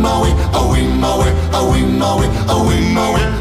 mow it, oh we know it, oh we mow it, oh we mow it.